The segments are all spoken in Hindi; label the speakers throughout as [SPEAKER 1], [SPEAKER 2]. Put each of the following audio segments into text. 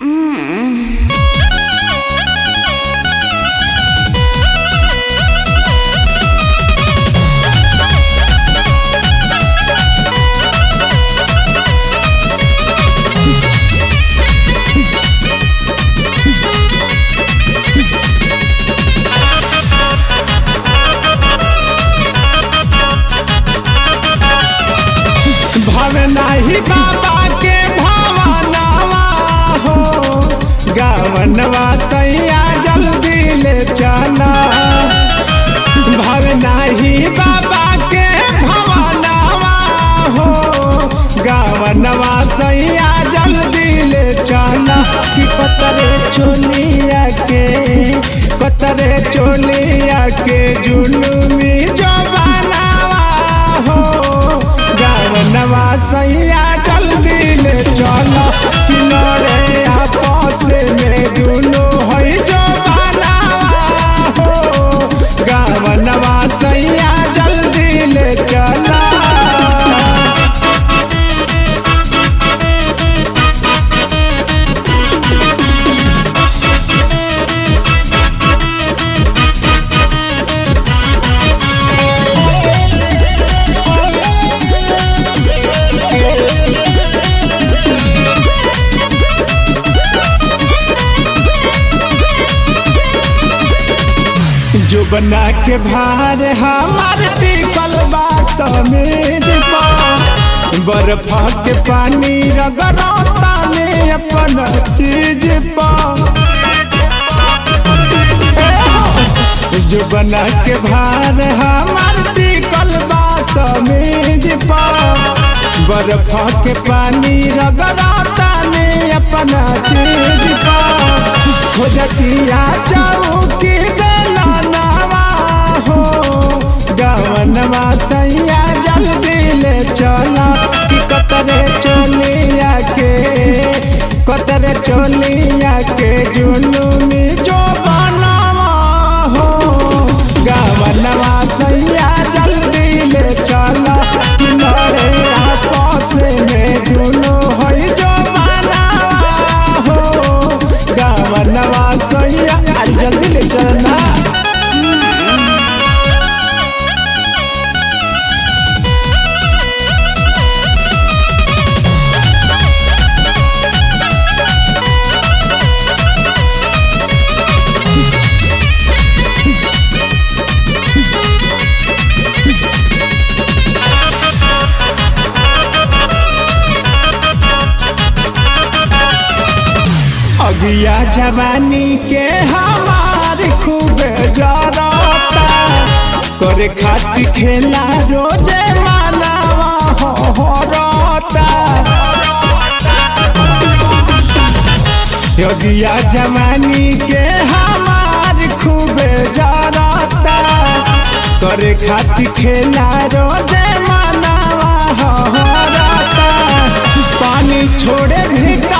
[SPEAKER 1] Mm. गावनवा सैया, जल्दी ले चला भव ही बाबा के भावनावा हो। गावनवा सैया, जल्दी ले चला कि पतरे चोलिया के, पतरे चोलिया के जुलुमी जो बना के भार हमार टिकल बा समीज पर बर्फ़ के पानी रगड़ता ने अपन चीज़ जो बना के भार हमार टिकल बा समीज पर बर्फ़ के पानी रगड़ता ने अपन चीज़ पर खोजतिया चौकी चोलिया के जुलूमी अगिया जवानी के हमार खूब जरता करे खाती खेला रोज़े अगिया जवानी के हमार खूब जरता करे खाती खेला रोज़े मानवा पानी छोड़े भिकारे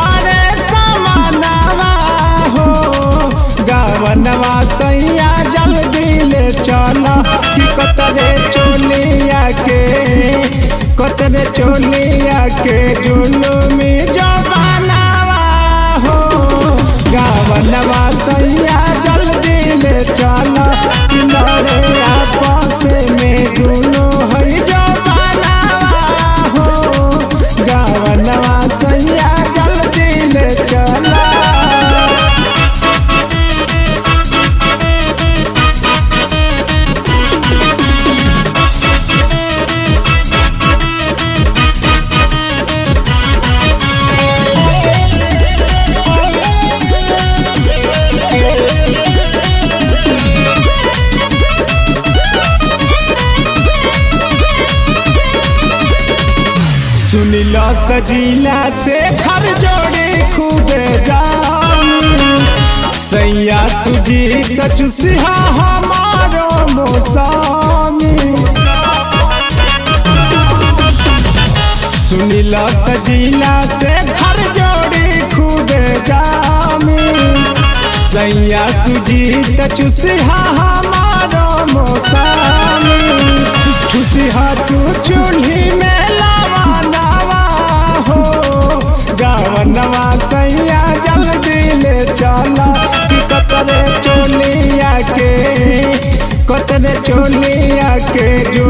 [SPEAKER 1] सजीला से घर जोड़े खूब जामी। सैया सुजीत चुसिहा हमारो मोसामी। सुनिल सजीला से घर जोड़े खूब जामी। सैया सुजीत चुसिहा हमारो मोसामी के जो